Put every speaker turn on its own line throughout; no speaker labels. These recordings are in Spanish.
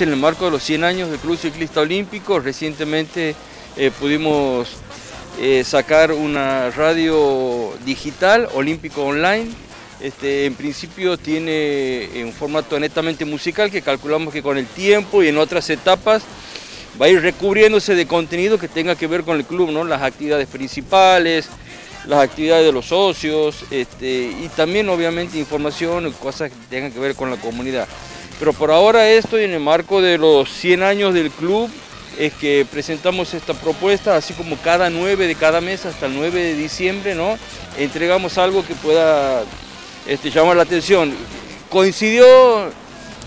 En el marco de los 100 años del Club Ciclista Olímpico, recientemente eh, pudimos eh, sacar una radio digital, Olímpico Online. Este, en principio tiene un formato netamente musical que calculamos que con el tiempo y en otras etapas va a ir recubriéndose de contenido que tenga que ver con el club, ¿no? las actividades principales, las actividades de los socios este, y también obviamente información, cosas que tengan que ver con la comunidad. Pero por ahora esto en el marco de los 100 años del club es que presentamos esta propuesta, así como cada 9 de cada mes hasta el 9 de diciembre, ¿no? entregamos algo que pueda este, llamar la atención. Coincidió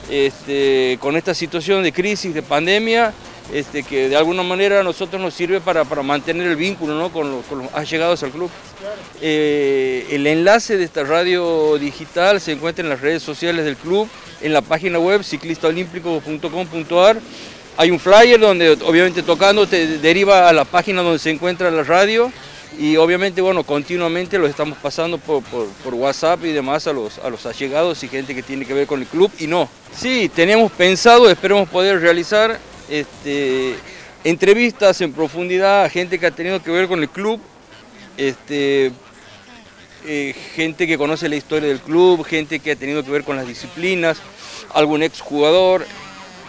este, con esta situación de crisis, de pandemia, este, que de alguna manera a nosotros nos sirve para, mantener el vínculo con, los, con, allegados al club. Eh, el enlace de esta radio digital se encuentra en las redes sociales del club, en la página web ciclistaolímpico.com.ar. Hay un flyer donde obviamente tocando te deriva a la página donde se encuentra la radio y obviamente bueno continuamente lo estamos pasando por, WhatsApp y demás a los, a los allegados y gente que tiene que ver con el club y no. Sí, teníamos pensado, esperemos poder realizar este, entrevistas en profundidad a gente que ha tenido que ver con el club, este, eh, gente que conoce la historia del club, gente que ha tenido que ver con las disciplinas, algún exjugador.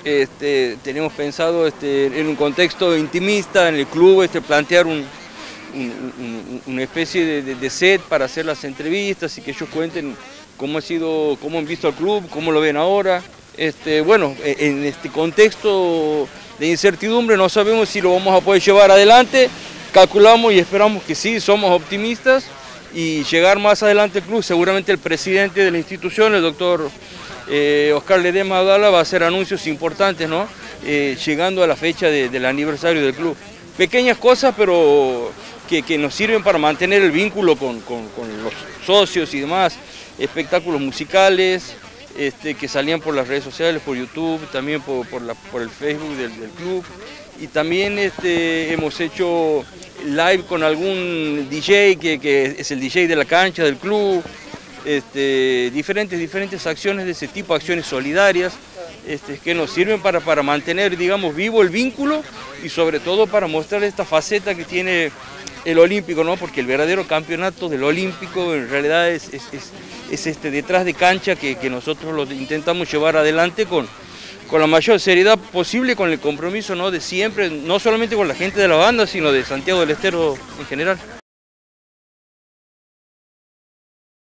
Este, tenemos pensado este, en un contexto intimista en el club este, plantear una especie de, set para hacer las entrevistas y que ellos cuenten cómo, ha sido, cómo han visto al club, cómo lo ven ahora. Este, bueno, e, en este contexto de incertidumbre no sabemos si lo vamos a poder llevar adelante, calculamos y esperamos que sí, somos optimistas y llegar más adelante al club, seguramente el presidente de la institución, el doctor eh, Oscar Ledema va a hacer anuncios importantes, ¿no? Eh, llegando a la fecha del aniversario del club. Pequeñas cosas, pero que, nos sirven para mantener el vínculo con los socios y demás, espectáculos musicales, este, que salían por las redes sociales, por YouTube, también por, el Facebook del, club. Y también este, hemos hecho live con algún DJ que, es el DJ de la cancha del club. Este, diferentes, diferentes acciones de ese tipo, acciones solidarias, que nos sirven para, para mantener, digamos, vivo el vínculo y sobre todo para mostrar esta faceta que tiene el olímpico, ¿no? porque el verdadero campeonato del olímpico en realidad es, es, este detrás de cancha que, nosotros lo intentamos llevar adelante con, con la mayor seriedad posible, con el compromiso ¿no? de siempre, no solamente con la gente de la banda, sino de Santiago del Estero en general.